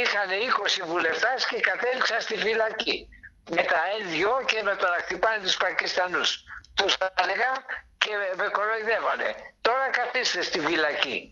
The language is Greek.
είχαν 20 βουλευτάς και κατέληξαν στη φυλακή. Με τα L2 και με το να χτυπάνε τους Πακιστανούς. Τους έλεγα και με κοροϊδεύανε. Τώρα καθίστε στη φυλακή.